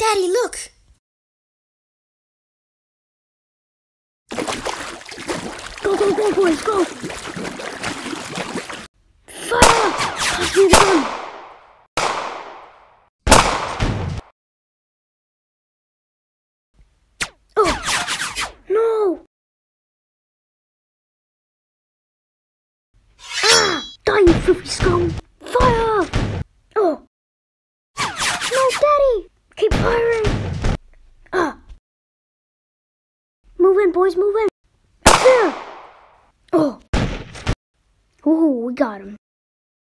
Daddy, look! Go, go, go, boys, go! Fire! Pass me the! Oh! No! Ah! Die, you scum! Fire! Oh! No, Daddy! Firing! Ah! Move in, boys, move in! Oh! Oh, we got him.